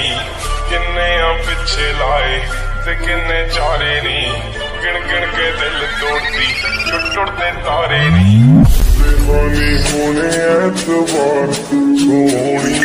ਕਿੰਨੇ ਆ ਪਿੱਛੇ ਲਾਏ ਤੇ ਕਿੰਨੇ ਚਾਰੇ ਨਹੀਂ ਗਿਣ ਗਿਣ ਕੇ ਦਿਲ ਤੋੜਦੀ ਟੁੱਟ ਟੁੱਟਦੇ ਤਾਰੇ ਨਹੀਂ ਬੇਵਾਨੀ ਹੋਣੇ ਐਤਵਾਰ, ਸੋਹਣੀ